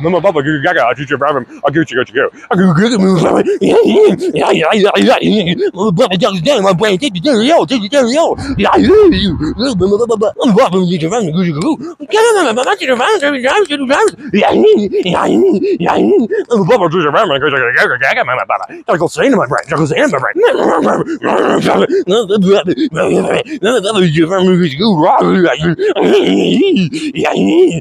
Non, I'll teach you problem. I'll get you, get you, get you, Mama Papa, do your around, go, go, go, go, go, Mama Papa. Gotta go sing in my brain, gotta go sing in my brain. Mama Papa, you around, go, go, Yeah, yeah,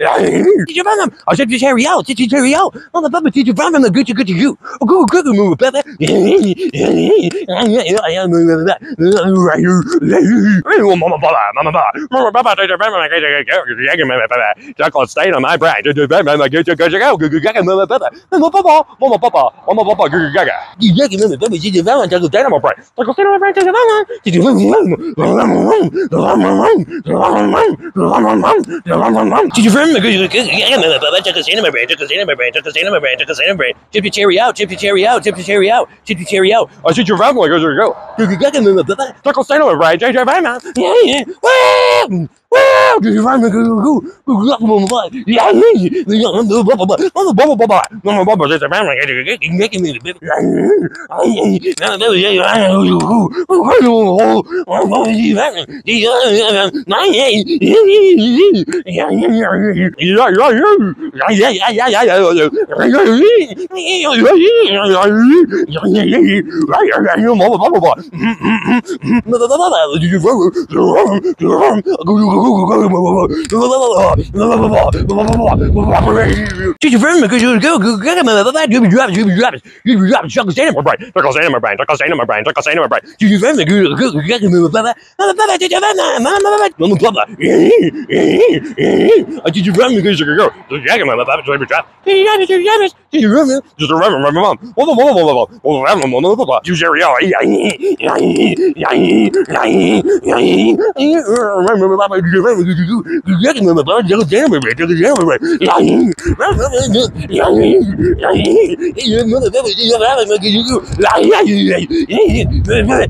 yeah. Teach your venom. I'll ship your cherry out. Teach your cherry out. Oh, the papa teach your venom. The good, good to you. Oh, go, go, move, papa. Mama papa, mama papa, mama papa, teach your venom. Mama papa, chocolate stain on my brain. Teach your venom. Get your, get your, go, go, go, go, mama papa, mama papa, mama papa, mama papa, go, go, go, go. You get it, mama papa. Teach your venom. Chocolate stain on my brain. Chocolate stain on my brain. Teach your venom. Teach your venom. Teach your venom. Yeah, mama papa. Chocolate stain on my brain. Chocolate stain on my brain. Chocolate stain on my brain. Chocolate stain on my brain. Chip your cherry out. Chip your cherry out. Chip your cherry out. Chip your cherry out. I teach your venom. Go, go, go. Go, mama papa. Chocolate stain on my brain. Teach your venom. Yeah, yeah. Wow. Wow! Teach your venom. Go, go, go. Go, go, go, mama papa. Yeah, yeah. Mama papa. Mama papa. Mama papa. Mama papa. Teach your venom. Go, go, go. Make me the baby. Yeah, Teach your friend because you go go go go go you be dropping you be dropping you be dropping chuckle stain in my brain chuckle stain in my brain chuckle stain in my brain chuckle stain in my brain teach your friend go go go go go papa mama papa teach your friend mama mama mama papa I teach you go go yeah mama papa teach your drop teach your friend teach your friend teach your friend just remember my mom mama mama mama mama mama mama papa yeah yeah yeah yeah yeah remember papa teach your friend go go go yeah mama papa chuckle stain in my brain chuckle stain in my brain yeah yeah yeah